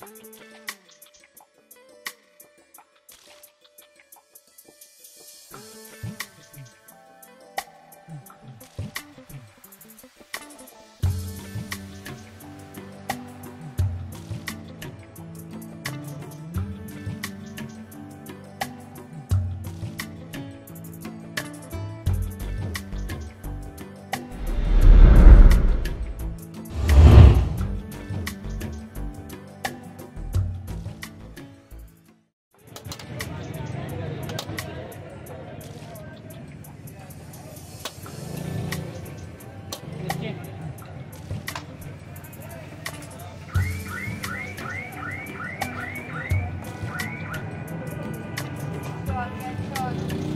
Thank Спасибо.